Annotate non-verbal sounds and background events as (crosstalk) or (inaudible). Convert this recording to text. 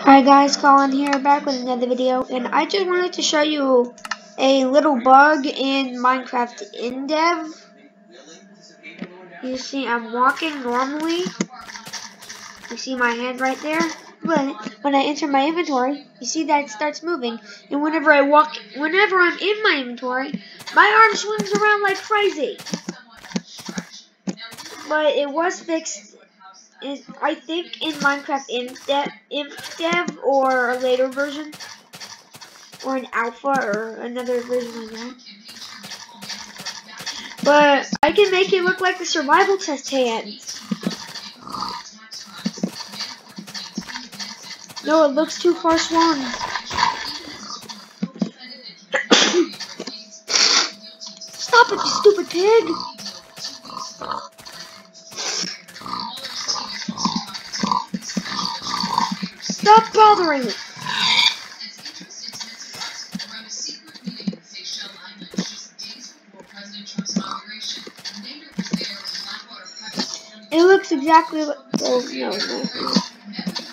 Hi guys, Collin here, back with another video, and I just wanted to show you a little bug in Minecraft Indev. You see, I'm walking normally. You see my hand right there? But when I enter my inventory, you see that it starts moving. And whenever I walk, whenever I'm in my inventory, my arm swings around like crazy. But it was fixed I think in Minecraft in dev or a later version or an alpha or another version like that. But I can make it look like the survival test hands. No, it looks too far swan. (coughs) Stop it, you stupid pig! Stop bothering me! It looks exactly like. Oh, no, no.